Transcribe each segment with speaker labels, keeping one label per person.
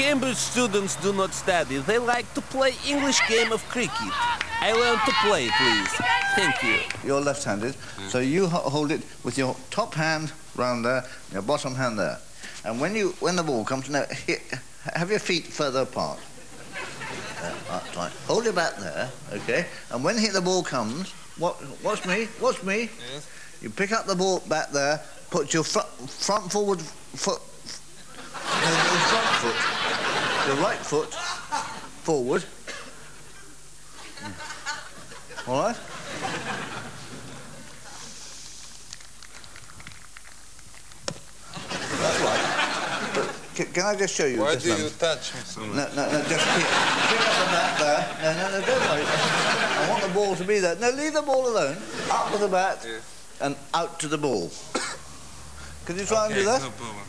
Speaker 1: Cambridge students do not study. They like to play English game of cricket. I learn to play, please. Thank you.
Speaker 2: You're left-handed, so you hold it with your top hand round there, and your bottom hand there. And when you when the ball comes, now hit, have your feet further apart. Uh, there, that's right. Hold it back there, okay? And when hit the ball comes, what? Watch me. Watch me.
Speaker 1: Yes.
Speaker 2: You pick up the ball back there. Put your front, front forward foot. no, your front foot. Your right foot forward. All right. That's right. But can, can I just show you?
Speaker 3: Why do
Speaker 2: a
Speaker 3: you touch me so much?
Speaker 2: No, no, no, just pick, pick up the bat there. No, no, no, don't worry. I want the ball to be there. No, leave the ball alone. Up with the bat
Speaker 3: Yeah.
Speaker 2: and out to the ball. Can you try and do that?
Speaker 3: no problem.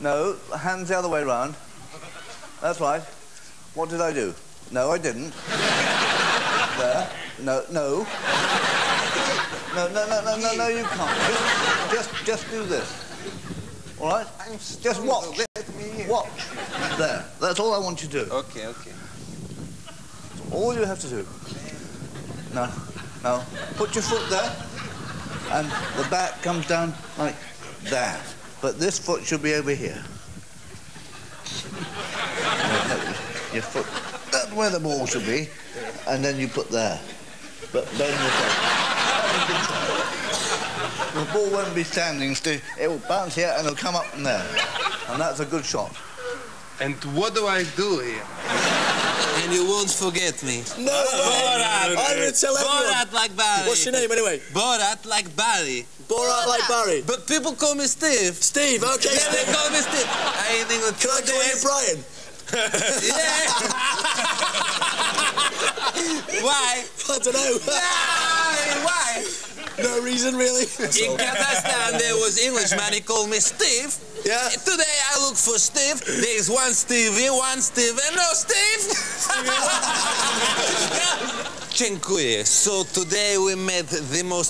Speaker 2: No, hands the other way round. That's right. What did I do? No, I didn't. there. No, no. No, no, no, no, no, no, you can't. Just, just, just do this. All right?
Speaker 3: I'm
Speaker 2: Just watch.
Speaker 3: Let me.
Speaker 2: Watch. There. That's all I want you to do.
Speaker 3: Okay, okay.
Speaker 2: All you have to do. Now, now, put your foot there, and the back comes down like that. But this foot should be over here. Your foot, that's where the ball should be, and then you put there. But bend your foot. The ball won't be standing still. It will bounce here and it'll come up from there. And that's a good shot.
Speaker 3: And what do I do here?
Speaker 1: And you won't forget me.
Speaker 4: No way! I'm going to tell everyone.
Speaker 1: Borat like Barry.
Speaker 4: What's your name anyway?
Speaker 1: Borat like Barry.
Speaker 4: Borat like Barry.
Speaker 1: But people call me Steve.
Speaker 4: Steve, okay.
Speaker 1: Yeah, they call me Steve. I ain't even
Speaker 4: Can I call you Brian?
Speaker 1: Yeah. Why?
Speaker 4: I don't know.
Speaker 1: Why? Why?
Speaker 4: no reason, really.
Speaker 1: In Kazakhstan, there was Englishman. He called me Steve.
Speaker 4: Yeah.
Speaker 1: Today I look for Steve. There is one Stevie, one Steve, and no Steve. Dziękuję. So today we met the most